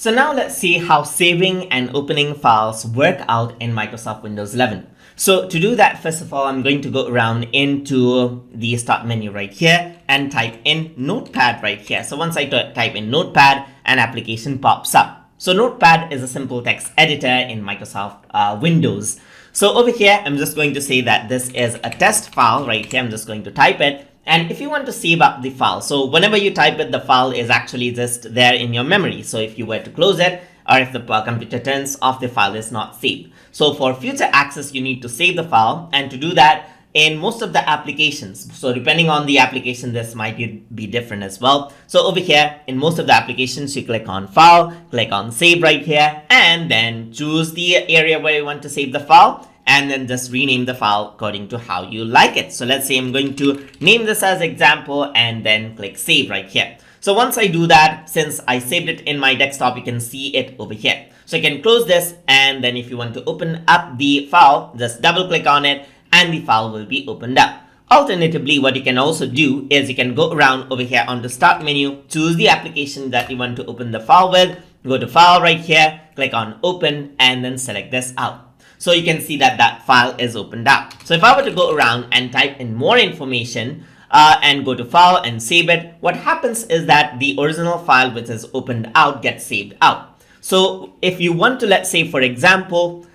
So now let's see how saving and opening files work out in Microsoft Windows 11. So to do that, first of all, I'm going to go around into the start menu right here and type in notepad right here. So once I type in notepad, an application pops up. So notepad is a simple text editor in Microsoft uh, Windows. So over here, I'm just going to say that this is a test file right here. I'm just going to type it and if you want to save up the file, so whenever you type it, the file is actually just there in your memory. So if you were to close it, or if the computer turns off, the file is not saved. So for future access, you need to save the file. And to do that, in most of the applications, so depending on the application, this might be different as well. So over here, in most of the applications, you click on File, click on Save right here, and then choose the area where you want to save the file and then just rename the file according to how you like it. So let's say I'm going to name this as example and then click save right here. So once I do that, since I saved it in my desktop, you can see it over here. So I can close this and then if you want to open up the file, just double click on it and the file will be opened up. Alternatively, what you can also do is you can go around over here on the start menu, choose the application that you want to open the file with, go to file right here, click on open and then select this out. So you can see that that file is opened up. So if I were to go around and type in more information uh, and go to file and save it, what happens is that the original file which is opened out gets saved out. So if you want to, let's say, for example,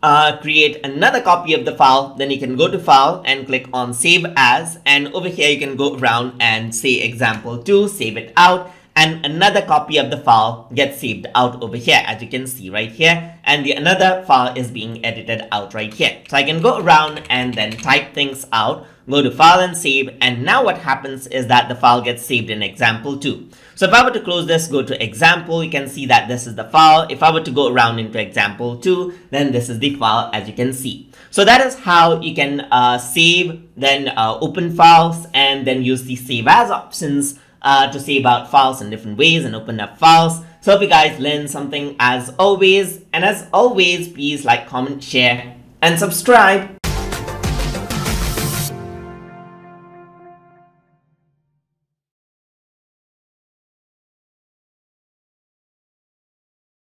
uh, create another copy of the file, then you can go to file and click on save as and over here you can go around and say example2, save it out and another copy of the file gets saved out over here as you can see right here and the another file is being edited out right here. So I can go around and then type things out, go to file and save and now what happens is that the file gets saved in example 2. So if I were to close this, go to example, you can see that this is the file. If I were to go around into example 2, then this is the file as you can see. So that is how you can uh, save, then uh, open files and then use the save as options uh, to see about files in different ways and open up files. So hope you guys learned something as always. And as always, please like, comment, share, and subscribe.